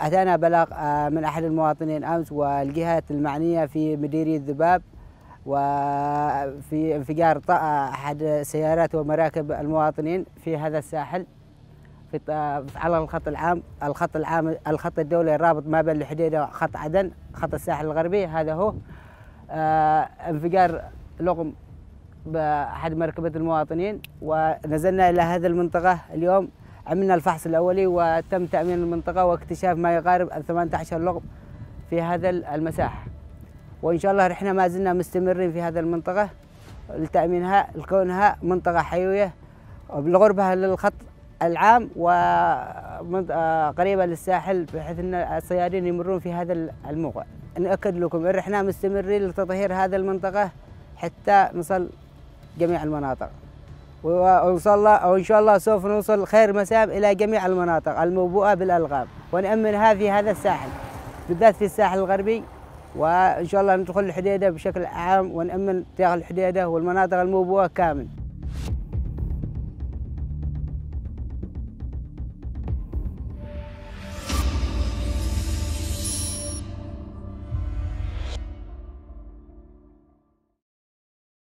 أتانا بلاغ آه، من أحد المواطنين أمس والجهات المعنية في مديرية ذباب وفي انفجار أحد سيارات ومراكب المواطنين في هذا الساحل في على الخط العام الخط العام الخط الدولي الرابط ما بين الحديدة وخط عدن خط الساحل الغربي. هذا هو آه، انفجار لغم بأحد مركبة المواطنين. ونزلنا إلى هذه المنطقة اليوم عملنا الفحص الأولي وتم تأمين المنطقة واكتشاف ما يقارب ال 18 لغم في هذا المساحة وإن شاء الله نحن ما زلنا مستمرين في هذه المنطقة لتأمينها لكونها منطقة حيوية بالغربة للخط العام وقريبة للساحل بحيث أن الصيادين يمرون في هذا الموقع. نأكد لكم أن إحنا مستمرين لتطهير هذه المنطقة حتى نصل جميع المناطق. وإن شاء الله سوف نوصل خير مسام إلى جميع المناطق الموبوءة بالألغام. ونأمنها في هذا الساحل بالذات في الساحل الغربي. وإن شاء الله ندخل الحديدة بشكل عام ونأمن تياغ الحديدة والمناطق الموبوءة كامل.